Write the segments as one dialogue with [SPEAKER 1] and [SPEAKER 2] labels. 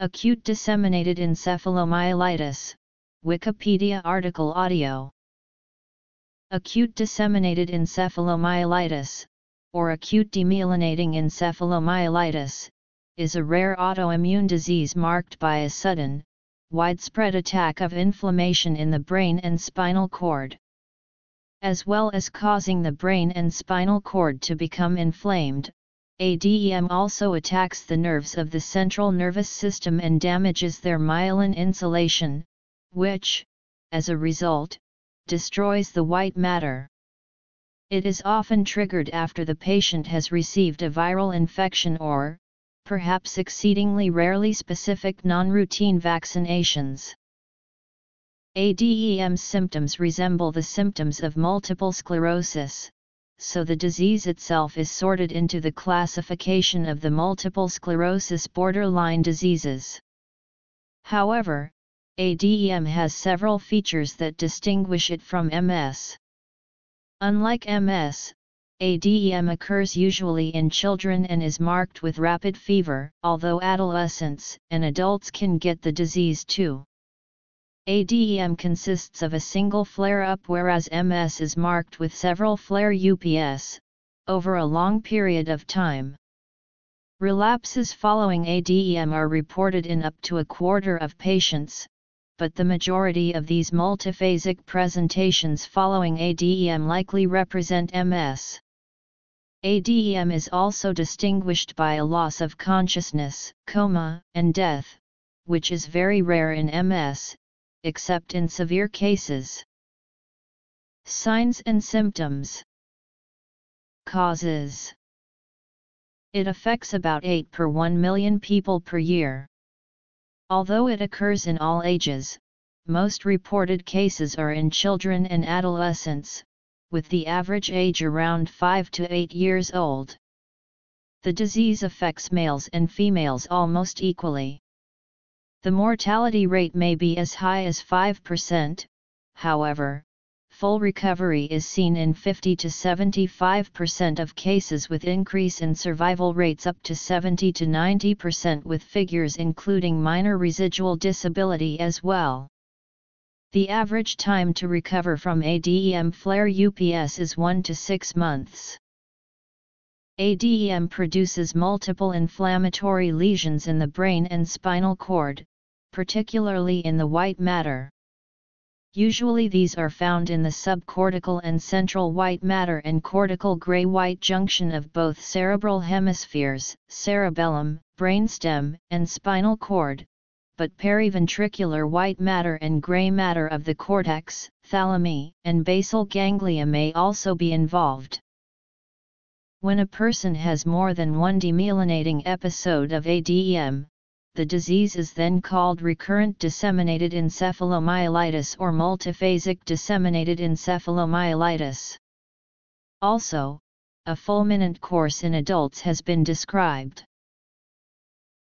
[SPEAKER 1] Acute disseminated encephalomyelitis, Wikipedia article audio. Acute disseminated encephalomyelitis, or acute demyelinating encephalomyelitis, is a rare autoimmune disease marked by a sudden, widespread attack of inflammation in the brain and spinal cord. As well as causing the brain and spinal cord to become inflamed, ADEM also attacks the nerves of the central nervous system and damages their myelin insulation, which, as a result, destroys the white matter. It is often triggered after the patient has received a viral infection or, perhaps exceedingly rarely specific non-routine vaccinations. ADEM symptoms resemble the symptoms of multiple sclerosis, so the disease itself is sorted into the classification of the multiple sclerosis borderline diseases. However, ADEM has several features that distinguish it from MS. Unlike MS, ADEM occurs usually in children and is marked with rapid fever, although adolescents and adults can get the disease too. ADEM consists of a single flare-up whereas MS is marked with several flare UPS, over a long period of time. Relapses following ADEM are reported in up to a quarter of patients, but the majority of these multiphasic presentations following ADEM likely represent MS. ADEM is also distinguished by a loss of consciousness, coma, and death, which is very rare in MS, except in severe cases. Signs and symptoms Causes It affects about 8 per 1 million people per year. Although it occurs in all ages, most reported cases are in children and adolescents, with the average age around 5 to 8 years old. The disease affects males and females almost equally. The mortality rate may be as high as 5%, however, full recovery is seen in 50 to 75% of cases with increase in survival rates up to 70 to 90% with figures including minor residual disability as well. The average time to recover from ADEM flare UPS is 1 to 6 months. ADEM produces multiple inflammatory lesions in the brain and spinal cord, particularly in the white matter. Usually these are found in the subcortical and central white matter and cortical gray-white junction of both cerebral hemispheres, cerebellum, brainstem, and spinal cord, but periventricular white matter and gray matter of the cortex, thalami, and basal ganglia may also be involved. When a person has more than one demyelinating episode of ADEM, the disease is then called recurrent disseminated encephalomyelitis or multiphasic disseminated encephalomyelitis. Also, a fulminant course in adults has been described.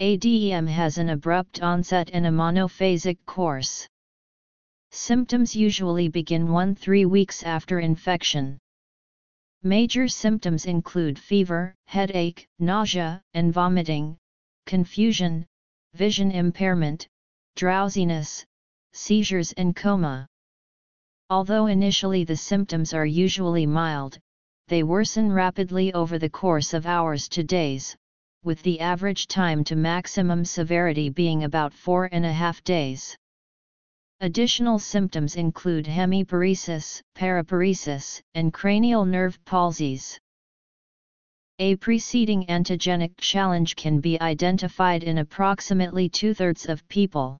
[SPEAKER 1] ADEM has an abrupt onset and a monophasic course. Symptoms usually begin 1-3 weeks after infection. Major symptoms include fever, headache, nausea, and vomiting, confusion, vision impairment, drowsiness, seizures and coma. Although initially the symptoms are usually mild, they worsen rapidly over the course of hours to days, with the average time to maximum severity being about four and a half days. Additional symptoms include hemiparesis, paraparesis, and cranial nerve palsies. A preceding antigenic challenge can be identified in approximately two-thirds of people.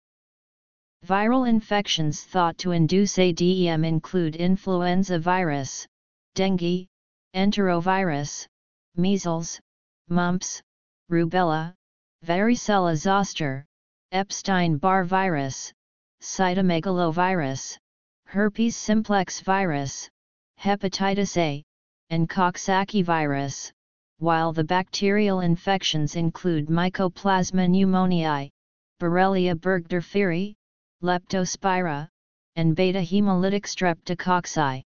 [SPEAKER 1] Viral infections thought to induce ADEM include influenza virus, dengue, enterovirus, measles, mumps, rubella, varicella zoster, Epstein-Barr virus, cytomegalovirus, herpes simplex virus, hepatitis A, and Coxsackie virus, while the bacterial infections include Mycoplasma pneumoniae, Borrelia burgdorferi, Leptospira, and beta hemolytic streptococci.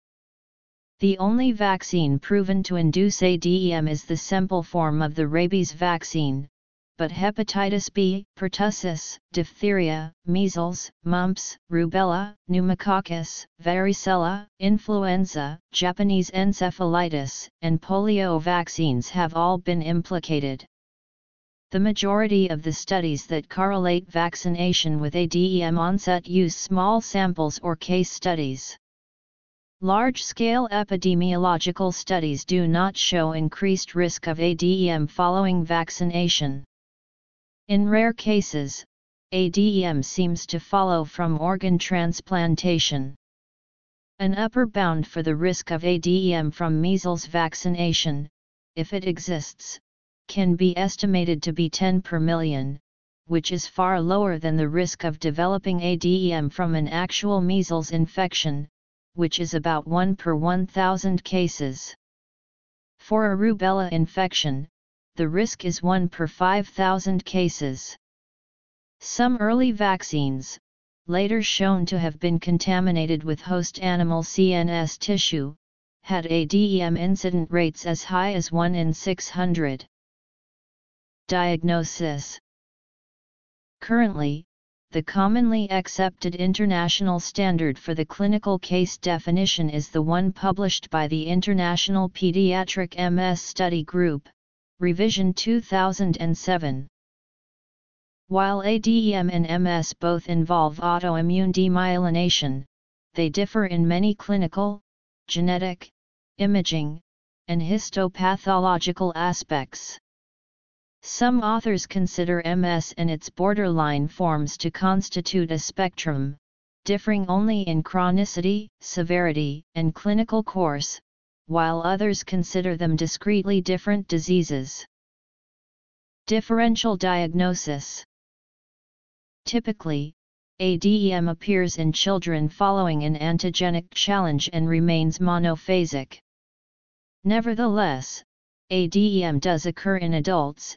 [SPEAKER 1] The only vaccine proven to induce ADEM is the simple form of the rabies vaccine, but hepatitis B, pertussis, diphtheria, measles, mumps, rubella, pneumococcus, varicella, influenza, Japanese encephalitis, and polio vaccines have all been implicated. The majority of the studies that correlate vaccination with ADEM onset use small samples or case studies. Large-scale epidemiological studies do not show increased risk of ADEM following vaccination. In rare cases, ADEM seems to follow from organ transplantation. An upper bound for the risk of ADEM from measles vaccination, if it exists, can be estimated to be 10 per million, which is far lower than the risk of developing ADEM from an actual measles infection, which is about 1 per 1,000 cases. For a rubella infection, the risk is 1 per 5,000 cases. Some early vaccines, later shown to have been contaminated with host animal CNS tissue, had ADEM incident rates as high as 1 in 600. Diagnosis Currently, the commonly accepted international standard for the clinical case definition is the one published by the International Pediatric MS Study Group, Revision 2007. While ADEM and MS both involve autoimmune demyelination, they differ in many clinical, genetic, imaging, and histopathological aspects. Some authors consider MS and its borderline forms to constitute a spectrum, differing only in chronicity, severity, and clinical course, while others consider them discretely different diseases. Differential diagnosis Typically, ADEM appears in children following an antigenic challenge and remains monophasic. Nevertheless, ADEM does occur in adults,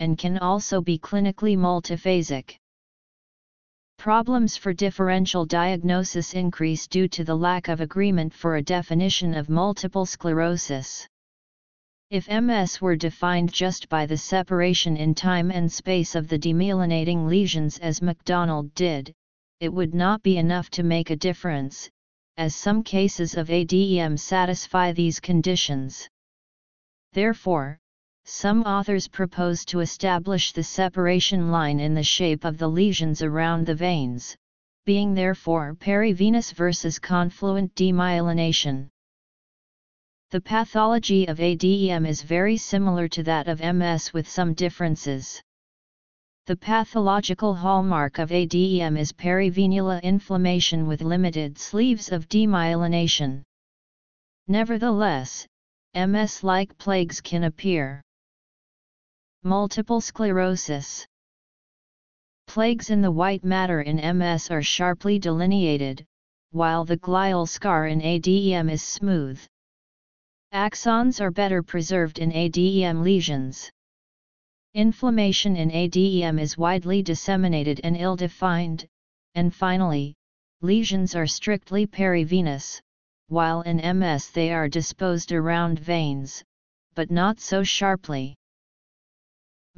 [SPEAKER 1] and can also be clinically multiphasic. Problems for differential diagnosis increase due to the lack of agreement for a definition of multiple sclerosis. If MS were defined just by the separation in time and space of the demyelinating lesions as McDonald did, it would not be enough to make a difference, as some cases of ADEM satisfy these conditions. Therefore, some authors propose to establish the separation line in the shape of the lesions around the veins, being therefore perivenous versus confluent demyelination. The pathology of ADEM is very similar to that of MS with some differences. The pathological hallmark of ADEM is perivenular inflammation with limited sleeves of demyelination. Nevertheless, MS-like plaques can appear. Multiple sclerosis Plaques in the white matter in MS are sharply delineated, while the glial scar in ADEM is smooth. Axons are better preserved in ADEM lesions. Inflammation in ADEM is widely disseminated and ill-defined, and finally, lesions are strictly perivenous, while in MS they are disposed around veins, but not so sharply.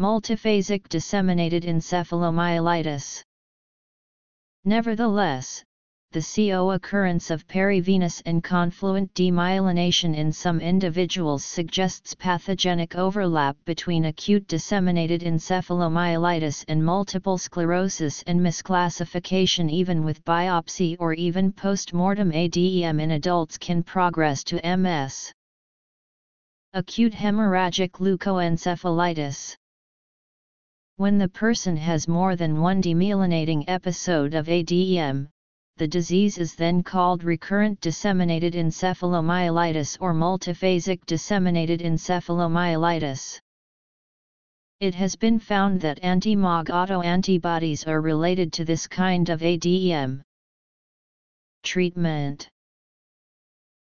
[SPEAKER 1] Multiphasic disseminated encephalomyelitis. Nevertheless, the CO occurrence of perivenous and confluent demyelination in some individuals suggests pathogenic overlap between acute disseminated encephalomyelitis and multiple sclerosis and misclassification even with biopsy or even post-mortem ADEM in adults can progress to MS. Acute hemorrhagic leukoencephalitis when the person has more than one demyelinating episode of ADEM, the disease is then called recurrent disseminated encephalomyelitis or multiphasic disseminated encephalomyelitis. It has been found that anti-MOG autoantibodies are related to this kind of ADEM. Treatment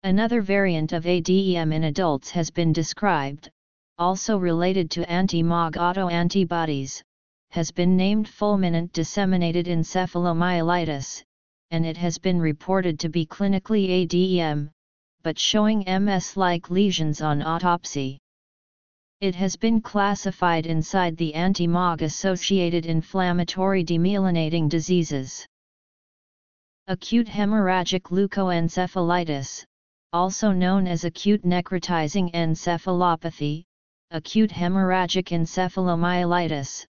[SPEAKER 1] Another variant of ADEM in adults has been described, also related to anti-MOG autoantibodies, has been named fulminant disseminated encephalomyelitis, and it has been reported to be clinically ADEM, but showing MS-like lesions on autopsy. It has been classified inside the anti-MOG associated inflammatory demyelinating diseases. Acute hemorrhagic leukoencephalitis, also known as acute necrotizing encephalopathy, acute hemorrhagic encephalomyelitis,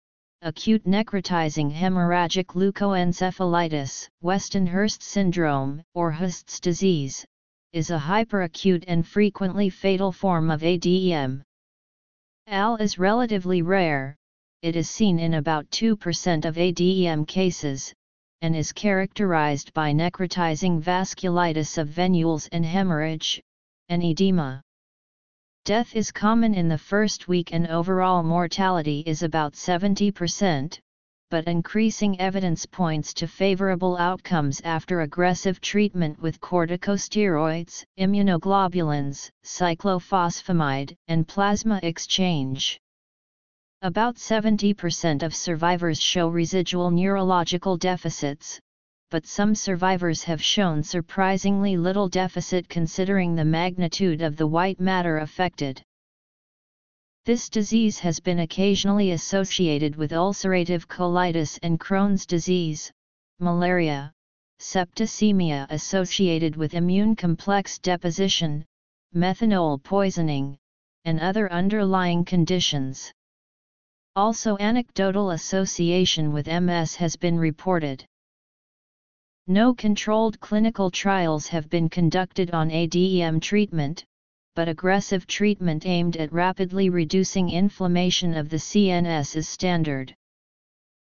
[SPEAKER 1] acute necrotizing hemorrhagic leukoencephalitis, Weston-Hurst syndrome, or Hurst's disease, is a hyperacute and frequently fatal form of ADEM. AL is relatively rare, it is seen in about 2% of ADEM cases, and is characterized by necrotizing vasculitis of venules and hemorrhage, and edema. Death is common in the first week and overall mortality is about 70%, but increasing evidence points to favorable outcomes after aggressive treatment with corticosteroids, immunoglobulins, cyclophosphamide, and plasma exchange. About 70% of survivors show residual neurological deficits, but some survivors have shown surprisingly little deficit considering the magnitude of the white matter affected. This disease has been occasionally associated with ulcerative colitis and Crohn's disease, malaria, septicemia associated with immune complex deposition, methanol poisoning, and other underlying conditions. Also anecdotal association with MS has been reported. No controlled clinical trials have been conducted on ADEM treatment, but aggressive treatment aimed at rapidly reducing inflammation of the CNS is standard.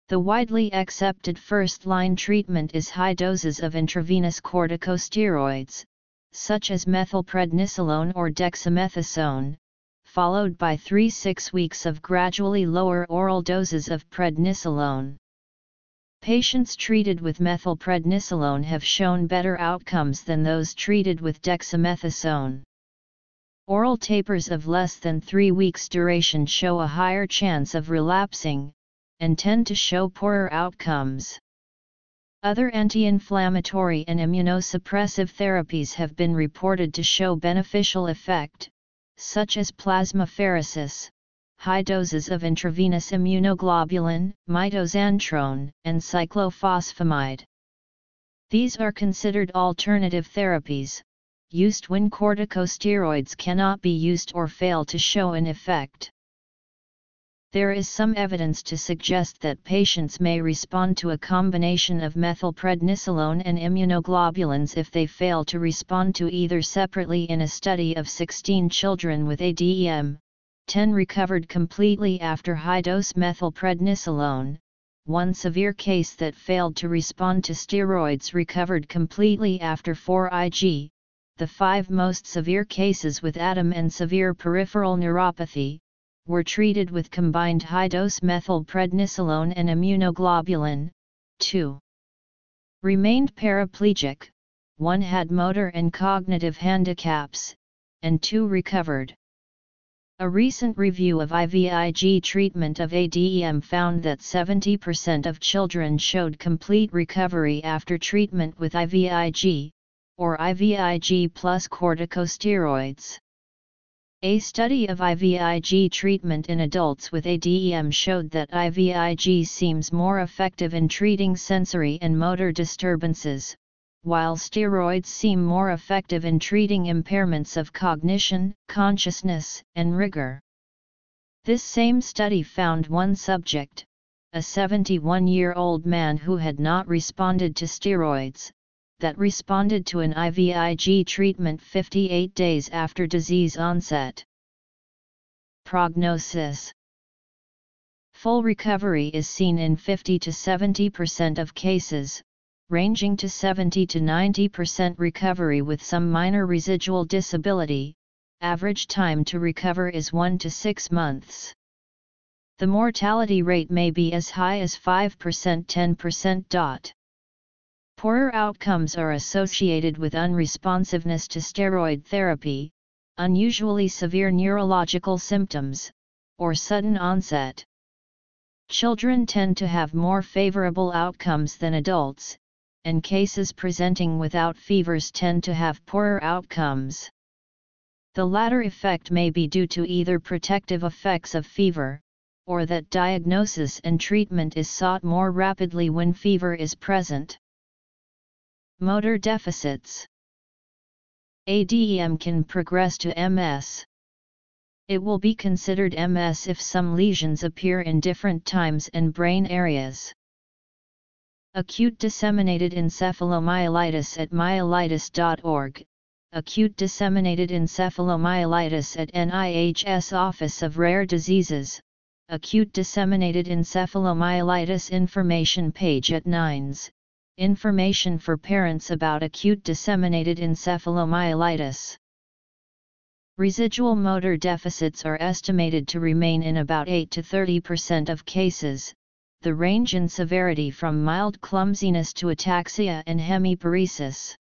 [SPEAKER 1] The widely accepted first-line treatment is high doses of intravenous corticosteroids, such as methylprednisolone or dexamethasone, followed by 3-6 weeks of gradually lower oral doses of prednisolone. Patients treated with methylprednisolone have shown better outcomes than those treated with dexamethasone. Oral tapers of less than 3 weeks duration show a higher chance of relapsing, and tend to show poorer outcomes. Other anti-inflammatory and immunosuppressive therapies have been reported to show beneficial effect, such as plasmapheresis, high doses of intravenous immunoglobulin, mitoxantrone, and cyclophosphamide. These are considered alternative therapies, used when corticosteroids cannot be used or fail to show an effect. There is some evidence to suggest that patients may respond to a combination of methylprednisolone and immunoglobulins if they fail to respond to either separately in a study of 16 children with ADEM, 10 recovered completely after high-dose methylprednisolone, one severe case that failed to respond to steroids recovered completely after 4 Ig, the five most severe cases with ADEM and severe peripheral neuropathy, were treated with combined high-dose methylprednisolone and immunoglobulin, 2. Remained paraplegic, 1 had motor and cognitive handicaps, and 2 recovered. A recent review of IVIG treatment of ADEM found that 70% of children showed complete recovery after treatment with IVIG, or IVIG plus corticosteroids. A study of IVIG treatment in adults with ADEM showed that IVIG seems more effective in treating sensory and motor disturbances, while steroids seem more effective in treating impairments of cognition, consciousness, and rigor. This same study found one subject, a 71-year-old man who had not responded to steroids, that responded to an IVIG treatment 58 days after disease onset. Prognosis Full recovery is seen in 50 to 70% of cases, ranging to 70 to 90% recovery with some minor residual disability, average time to recover is 1 to 6 months. The mortality rate may be as high as 5% 10%. Poorer outcomes are associated with unresponsiveness to steroid therapy, unusually severe neurological symptoms, or sudden onset. Children tend to have more favorable outcomes than adults, and cases presenting without fevers tend to have poorer outcomes. The latter effect may be due to either protective effects of fever, or that diagnosis and treatment is sought more rapidly when fever is present. Motor deficits ADEM can progress to MS. It will be considered MS if some lesions appear in different times and brain areas. Acute disseminated encephalomyelitis at myelitis.org Acute disseminated encephalomyelitis at NIH's Office of Rare Diseases, Acute disseminated encephalomyelitis information page at NINDS, information for parents about acute disseminated encephalomyelitis. Residual motor deficits are estimated to remain in about 8 to 30% of cases, the range in severity from mild clumsiness to ataxia and hemiparesis.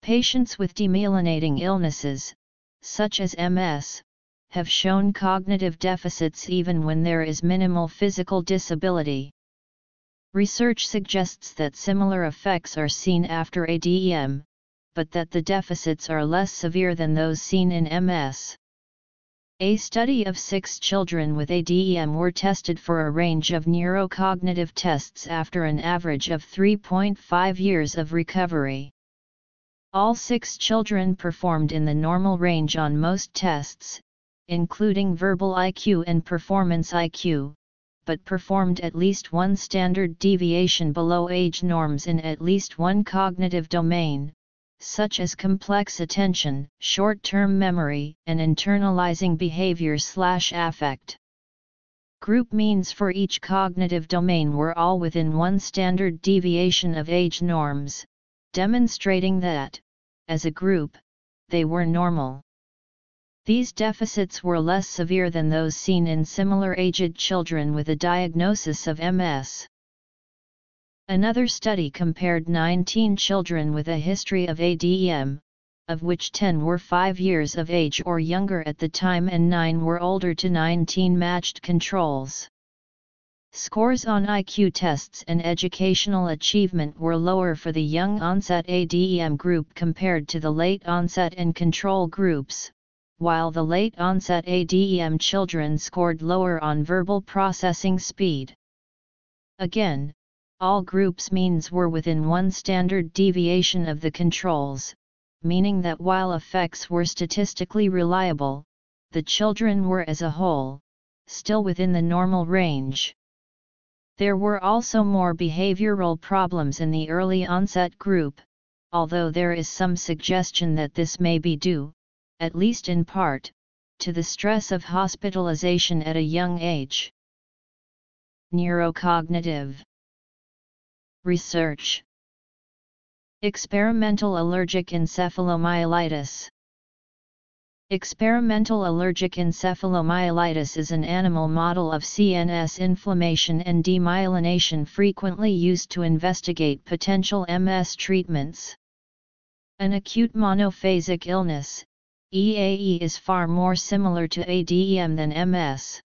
[SPEAKER 1] Patients with demyelinating illnesses, such as MS, have shown cognitive deficits even when there is minimal physical disability. Research suggests that similar effects are seen after ADEM, but that the deficits are less severe than those seen in MS. A study of six children with ADEM were tested for a range of neurocognitive tests after an average of 3.5 years of recovery. All six children performed in the normal range on most tests, including verbal IQ and performance IQ, but performed at least one standard deviation below age norms in at least one cognitive domain, such as complex attention, short-term memory, and internalizing behavior slash affect. Group means for each cognitive domain were all within one standard deviation of age norms, demonstrating that, as a group, they were normal. These deficits were less severe than those seen in similar aged children with a diagnosis of MS. Another study compared 19 children with a history of ADEM, of which 10 were 5 years of age or younger at the time and 9 were older to 19 matched controls. Scores on IQ tests and educational achievement were lower for the young onset ADEM group compared to the late onset and control groups, while the late onset ADEM children scored lower on verbal processing speed. Again, all groups means were within one standard deviation of the controls, meaning that while effects were statistically reliable, the children were as a whole, still within the normal range. There were also more behavioral problems in the early onset group, although there is some suggestion that this may be due, at least in part, to the stress of hospitalization at a young age. Neurocognitive Research Experimental allergic encephalomyelitis Experimental allergic encephalomyelitis is an animal model of CNS inflammation and demyelination frequently used to investigate potential MS treatments. An acute monophasic illness, EAE is far more similar to ADEM than MS.